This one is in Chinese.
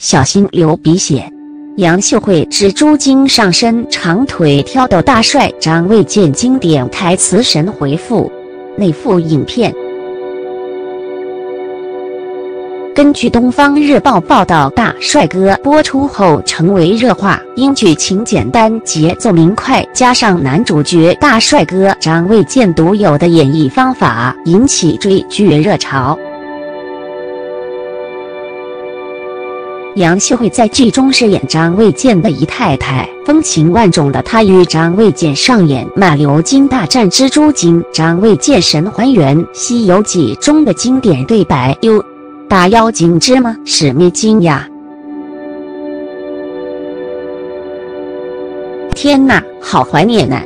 小心流鼻血。杨秀慧蜘蛛精上身长腿挑逗大帅张卫健经典台词神回复。内附影片。根据《东方日报》报道，《大帅哥》播出后成为热话，因剧情简单、节奏明快，加上男主角大帅哥张卫健独有的演绎方法，引起追剧热潮。杨秀慧在剧中饰演张卫健的姨太太，风情万种的她与张卫健上演《马流金大战蜘蛛精》，张卫健神还原《西游记》中的经典对白：“哟，打妖精之吗？使灭惊呀！”天哪，好怀念呐！